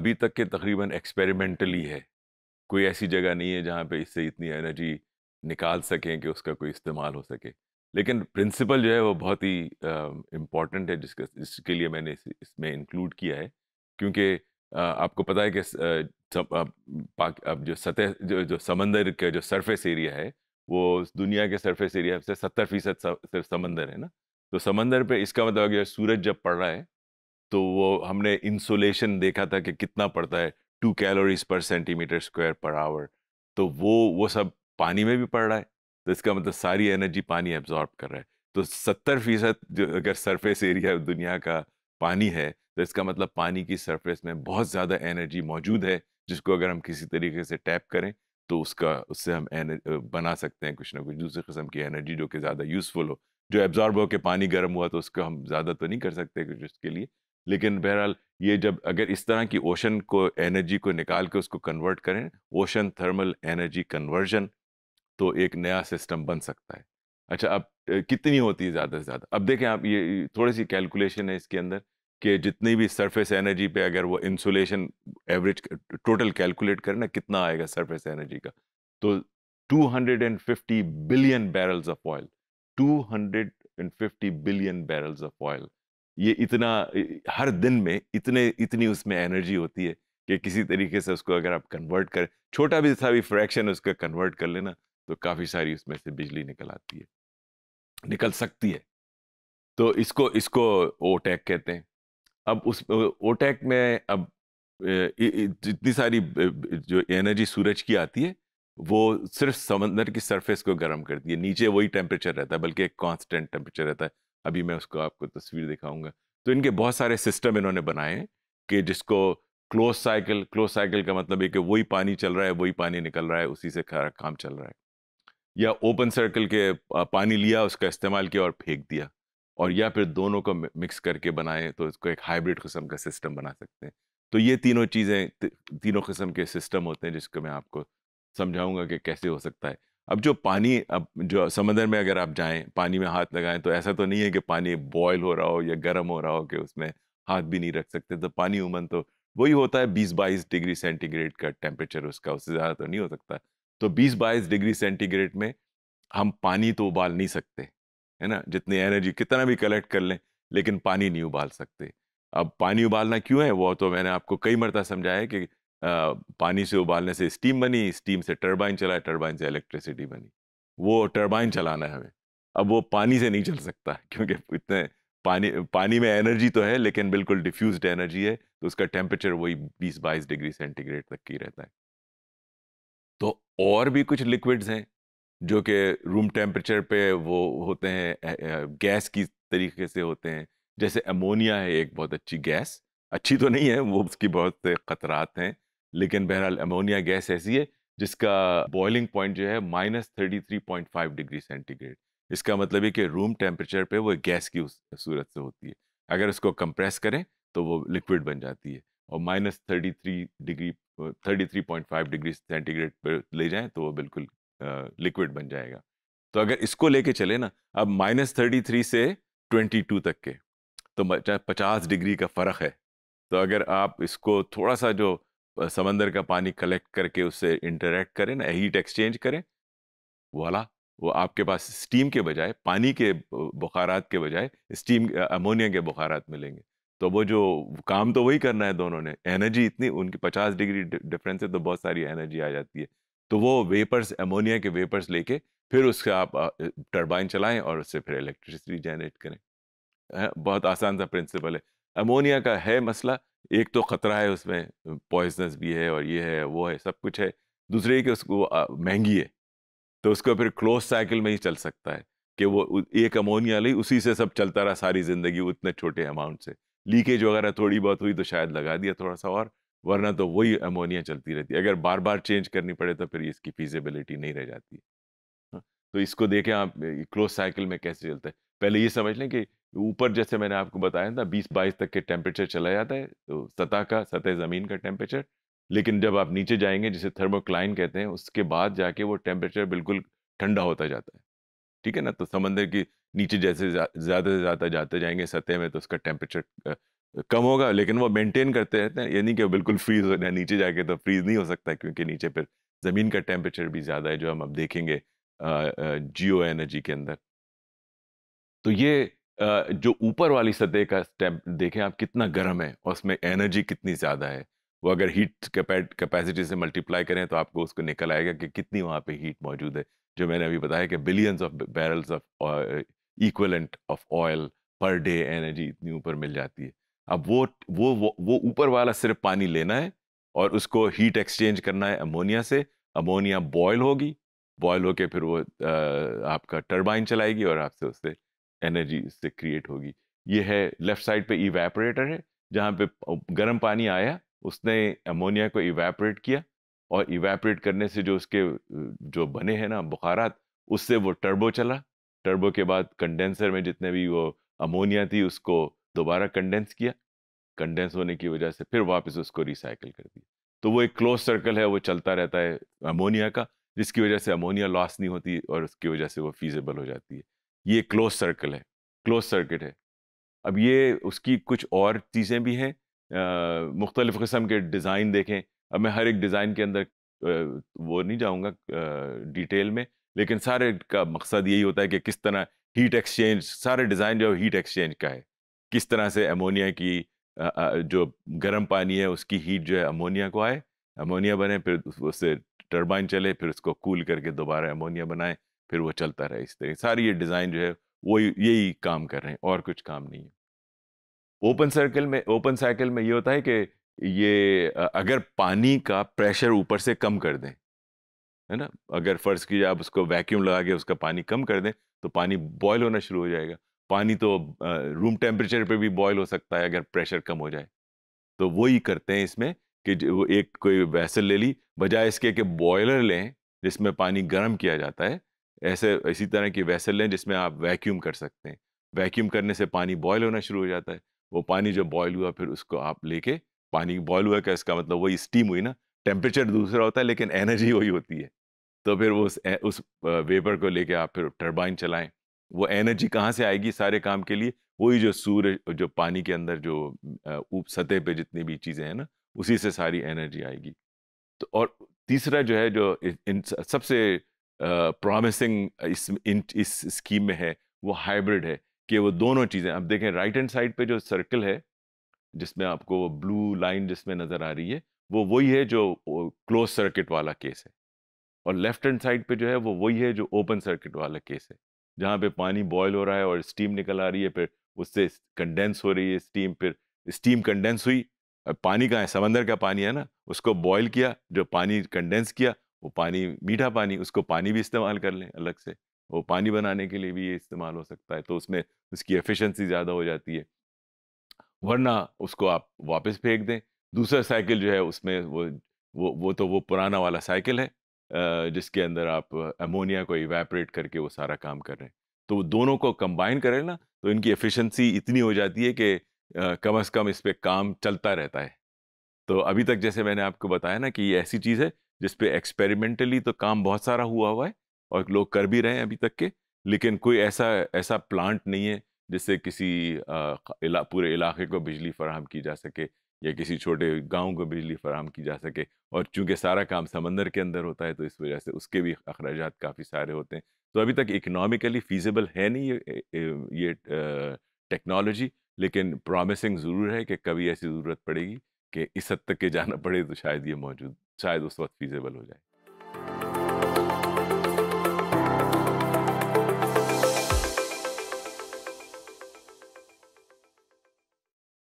अभी तक के तकरीबन एक्सपेरिमेंटली है। कोई ऐसी जगह नहीं है जहाँ पे इससे इतनी एनर्जी निकाल सकें कि उसका कोई इस्तेमाल हो सके। लेकिन प्रिंसिपल जो है वो बहुत ही इंपॉर्टेंट uh, है जिसका इसके लिए मैंने इस, इसमें इंक्लूड किया है। क्योंकि uh, आपको पता है कि uh, अब जो सतह जो जो समंदर का जो सरफेस एरिया है वो दुनिया के सरफेस एरिया से सत्तर फ़ीसद सिर्फ़ समंदर है ना? तो समंदर पे इसका मतलब अगर सूरज जब पड़ रहा है तो वो हमने इंसुलेशन देखा था कि कितना पड़ता है two calories per centimetre square per hour तो वो वो सब पानी में भी पड़ रहा है तो इसका मतलब सारी एनर्जी पानी एब्जॉर्ब कर रहा है। तो सत्तर फ़ीसद जो अगर सरफेस एरिया दुनिया का पानी है तो इसका मतलब पानी की सरफेस में बहुत ज़्यादा एनर्जी मौजूद है, जिसको अगर हम किसी तरीके से टैप करें तो उसका, उससे हम बना सकते हैं कुछ ना कुछ दूसरे किस्म की एनर्जी जो कि ज़्यादा यूज़फुल हो। जो एब्जॉर्ब हो के पानी गर्म हुआ तो उसको हम ज़्यादा तो नहीं कर सकते कुछ उसके लिए लेकिन बहरहाल ये जब अगर इस तरह की ओशन को, एनर्जी को निकाल के उसको कन्वर्ट करें, ओशन थर्मल एनर्जी कन्वर्जन तो एक नया सिस्टम बन सकता है। अच्छा अब कितनी होती है ज़्यादा से ज़्यादा? अब देखें आप ये थोड़ी सी कैलकुलेशन है इसके अंदर कि जितनी भी सरफेस एनर्जी पे अगर वो इंसुलेशन एवरेज टोटल कैलकुलेट करें ना, कितना आएगा सरफेस एनर्जी का? तो 250 billion barrels of oil 250 billion barrels of oil ये इतना हर दिन में इतने, इतनी उसमें एनर्जी होती है कि किसी तरीके से उसको अगर आप कन्वर्ट करें, छोटा भी सा भी फ्रैक्शन उसका कन्वर्ट कर लेना तो काफ़ी सारी उसमें से बिजली निकल आती है। निकल सकती है। तो इसको इसको ओटैक कहते हैं। अब उस ओटैक में अब जितनी सारी जो एनर्जी सूरज की आती है, वो सिर्फ़ समंदर की सरफेस को गर्म करती है। नीचे वही टेम्परेचर रहता है, बल्कि एक कांस्टेंट टेम्परेचर रहता है। अभी मैं उसको आपको तस्वीर दिखाऊँगा। तो इनके बहुत सारे सिस्टम इन्होंने बनाए हैं कि जिसको क्लोज साइकिल क्लोज साइकिल का मतलब है कि वही पानी चल रहा है, वही पानी निकल रहा है, उसी से काम चल रहा है। या ओपन सर्कल के पानी लिया, उसका इस्तेमाल किया और फेंक दिया। और या फिर दोनों को मिक्स करके बनाए तो इसको एक हाइब्रिड किस्म का सिस्टम बना सकते हैं। तो ये तीनों चीज़ें तीनों किस्म के सिस्टम होते हैं, जिसको मैं आपको समझाऊँगा कि कैसे हो सकता है। अब जो पानी, अब जो समंदर में अगर आप जाएँ, पानी में हाथ लगाएँ तो ऐसा तो नहीं है कि पानी बॉयल हो रहा हो या गर्म हो रहा हो कि उसमें हाथ भी नहीं रख सकते तो पानी उमन तो वही होता है, बीस बाईस डिग्री सेंटीग्रेड का टेम्परेचर उसका, उससे ज़्यादा तो नहीं हो सकता। तो बीस बाईस डिग्री सेंटीग्रेड में हम पानी तो उबाल नहीं सकते, है ना? जितनी एनर्जी कितना भी कलेक्ट कर लें, लेकिन पानी नहीं उबाल सकते। अब पानी उबालना क्यों है? वो तो मैंने आपको कई मरता समझाया कि पानी से उबालने से स्टीम बनी स्टीम से टर्बाइन चला टर्बाइन से इलेक्ट्रिसिटी बनी। वो टर्बाइन चलाना है हमें। अब वो पानी से नहीं चल सकता, क्योंकि इतने पानी पानी में एनर्जी तो है, लेकिन बिल्कुल डिफ्यूज एनर्जी है तो उसका टेम्परेचर वही बीस बाईस डिग्री सेंटीग्रेड तक की रहता है। तो और भी कुछ लिक्विड्स हैं, जो कि रूम टेम्परेचर पे वो होते हैं गैस की तरीके से होते हैं। जैसे अमोनिया है, एक बहुत अच्छी गैस अच्छी तो नहीं है, वो उसकी बहुत से ख़तरात हैं। लेकिन बहरहाल अमोनिया गैस ऐसी है, जिसका बॉइलिंग पॉइंट जो है minus thirty three point five degree centigrade इसका मतलब है कि रूम टेम्परेचर पे वो गैस की सूरत से होती है। अगर इसको कंप्रेस करें तो वो लिक्विड बन जाती है और minus thirty three degree thirty three point five degree centigrade पर ले जाएँ तो वो बिल्कुल लिक्विड बन जाएगा। तो अगर इसको लेके चले ना, अब माइनस थर्टी थ्री से ट्वेंटी टू तक के तो पचास डिग्री का फ़र्क है। तो अगर आप इसको थोड़ा सा जो समंदर का पानी कलेक्ट करके उससे इंटरेक्ट करें, ना हीट एक्सचेंज करें, वाला, वो आपके पास स्टीम के बजाय, पानी के बुखारात के बजाय स्टीम अमोनिया के बुखारात मिलेंगे। तो वो जो काम तो वही करना है दोनों ने, एनर्जी इतनी, उनकी पचास डिग्री डिफरेंस है तो बहुत सारी एनर्जी आ जाती है। तो वो वेपर्स, अमोनिया के वेपर्स लेके फिर उससे आप टरबाइन चलाएँ और उससे फिर इलेक्ट्रिसिटी जनरेट करें। बहुत आसान सा प्रिंसिपल है। अमोनिया का है मसला एक तो ख़तरा है उसमें पॉइजनस भी है और ये है वो है सब कुछ है। दूसरे कि उसको महँगी है तो उसको फिर क्लोज साइकिल में ही चल सकता है कि वो एक अमोनिया ली उसी से सब चलता रहा सारी ज़िंदगी उतने छोटे अमाउंट से। लीकेज वगैरह थोड़ी बहुत हुई तो शायद लगा दिया थोड़ा सा और वरना तो वही अमोनिया चलती रहती है। अगर बार बार चेंज करनी पड़े तो फिर इसकी फिजिबिलिटी नहीं रह जाती है। हाँ, तो इसको देखें आप क्लोज साइकिल में कैसे चलता है। पहले ये समझ लें कि ऊपर जैसे मैंने आपको बताया था, बीस बाईस तक के टेम्परेचर चला जाता है तो सतह का, सतह ज़मीन का टेम्परेचर लेकिन जब आप नीचे जाएँगे, जिसे थर्मोक्लाइन कहते हैं, उसके बाद जाके वो टेम्परेचर बिल्कुल ठंडा होता जाता है। ठीक है ना? तो समंदर की नीचे जैसे ज़्यादा से ज़्यादा जाते जाएँगे सतह में तो उसका टेम्परेचर कम होगा, लेकिन वो मेंटेन करते रहते हैं। यानी कि बिल्कुल फ्रीज हो जाए नीचे जाके तो फ्रीज नहीं हो सकता, क्योंकि नीचे फिर ज़मीन का टेम्परेचर भी ज़्यादा है, जो हम अब देखेंगे जियो एनर्जी के अंदर। तो ये जो ऊपर वाली सतह का स्टेप देखें आप कितना गर्म है और उसमें एनर्जी कितनी ज़्यादा है। वो अगर हीट कैपेसिटी से मल्टीप्लाई करें तो आपको उसको निकल आएगा कि कितनी वहाँ पे हीट मौजूद है। जो मैंने अभी बताया कि billions of barrels of equivalent of oil per day energy इतनी ऊपर मिल जाती है। अब वो वो वो ऊपर वाला सिर्फ़ पानी लेना है और उसको हीट एक्सचेंज करना है अमोनिया से। अमोनिया बॉयल होगी बॉयल होके फिर वो आ, आपका टर्बाइन चलाएगी और आपसे उससे एनर्जी इससे क्रिएट होगी। ये है लेफ़्ट साइड पे इवेपोरेटर है, जहाँ पे गर्म पानी आया, उसने अमोनिया को इवेपोरेट किया और इवेपोरेट करने से जो उसके जो बने हैं ना बुखारात, उससे वो टर्बो चला। टर्बो के बाद कंडेंसर में जितने भी वो अमोनिया थी, उसको दोबारा कंडेंस किया। कंडेंस होने की वजह से फिर वापस उसको रिसाइकिल कर दिया। तो वो एक क्लोज सर्कल है, वो चलता रहता है अमोनिया का, जिसकी वजह से अमोनिया लॉस नहीं होती और उसकी वजह से वो फीजेबल हो जाती है। ये क्लोज सर्कल है क्लोज सर्किट है। अब ये उसकी कुछ और चीज़ें भी हैं मुख्तलिफ़ किस्म के डिज़ाइन देखें। अब मैं हर एक डिज़ाइन के अंदर वो नहीं जाऊँगा डिटेल में, लेकिन सारे का मकसद यही होता है कि किस तरह हीट एक्सचेंज सारे डिज़ाइन जो हीट एक्सचेंज का है। किस तरह से अमोनिया की जो गर्म पानी है, उसकी हीट जो है अमोनिया को आए अमोनिया बने, फिर उससे टर्बाइन चले, फिर उसको कूल करके दोबारा अमोनिया बनाए। फिर वो चलता रहे इस तरह। सारी ये डिज़ाइन जो है, वो यही काम कर रहे हैं, और कुछ काम नहीं है। ओपन सर्कल में, ओपन साइकिल में ये होता है कि ये अगर पानी का प्रेशर ऊपर से कम कर दें, है ना? अगर फ़र्ज़ कीजिए आप उसको वैक्यूम लगा के उसका पानी कम कर दें तो पानी बॉयल होना शुरू हो जाएगा। पानी तो रूम टेम्परेचर पे भी बॉयल हो सकता है अगर प्रेशर कम हो जाए। तो वही करते हैं इसमें कि वो एक कोई वैसल ले ली, बजाय इसके कि बॉयलर लें, जिसमें पानी गर्म किया जाता है ऐसे, इसी तरह की वैसल लें जिसमें आप वैक्यूम कर सकते हैं। वैक्यूम करने से पानी बॉयल होना शुरू हो जाता है। वो पानी जो बॉयल हुआ फिर उसको आप लेके पानी बॉयल हुआ क्या इसका मतलब वही स्टीम हुई ना, टेम्परेचर दूसरा होता है लेकिन एनर्जी वही होती है। तो फिर वो उस उस वेपर को लेके आप फिर टर्बाइन चलाएँ। वो एनर्जी कहाँ से आएगी सारे काम के लिए? वही जो सूर्य, जो पानी के अंदर जो ऊप, सतह पे जितनी भी चीज़ें हैं ना, उसी से सारी एनर्जी आएगी। तो और तीसरा जो है जो इन सबसे प्रॉमिसिंग इस, इन, इस स्कीम में है, वो हाइब्रिड है, कि वो दोनों चीज़ें, अब देखें राइट हैंड साइड पे जो सर्कल है, जिसमें आपको वो ब्लू लाइन जिसमें नज़र आ रही है, वो वही है जो क्लोज सर्किट वाला केस है। और लेफ़्ट हैंड साइड पे जो है, वो वही है जो ओपन सर्किट वाला केस है, जहाँ पे पानी बॉयल हो रहा है और स्टीम निकल आ रही है, फिर उससे कंडेंस हो रही है स्टीम फिर स्टीम कंडेंस हुई पानी का है? समंदर का पानी है ना, उसको बॉयल किया, जो पानी कंडेंस किया वो पानी, मीठा पानी, उसको पानी भी इस्तेमाल कर लें अलग से, वो पानी बनाने के लिए भी ये इस्तेमाल हो सकता है तो उसमें उसकी एफिशिएंसी ज़्यादा हो जाती है। वरना उसको आप वापस फेंक दें, दूसरा साइकिल जो है उसमें वो वो वो तो वो पुराना वाला साइकिल है जिसके अंदर आप अमोनिया को इवेपरेट करके वो सारा काम कर रहे हैं। तो वो दोनों को कंबाइन करें ना तो इनकी एफिशिएंसी इतनी हो जाती है कि कम अज़ कम इस पर काम चलता रहता है। तो अभी तक जैसे मैंने आपको बताया ना कि ये ऐसी चीज़ है जिस पे एक्सपेरिमेंटली तो काम बहुत सारा हुआ हुआ है और लोग कर भी रहे हैं अभी तक के लेकिन कोई ऐसा ऐसा प्लांट नहीं है जिससे किसी आ, इला, पूरे इलाके को बिजली फराहम की जा सके या किसी छोटे गाँव को बिजली फराहम की जा सके। और चूँकि सारा काम समंदर के अंदर होता है तो इस वजह से उसके भी अखराज काफ़ी सारे होते हैं। तो अभी तक इकनॉमिकली फीजिबल है नहीं ये ये टेक्नोलॉजी लेकिन प्रॉमिसिंग ज़रूर है कि कभी ऐसी ज़रूरत पड़ेगी कि इस हद तक के जाना पड़े तो शायद ये मौजूद शायद उस वक्त फीजेबल हो जाए।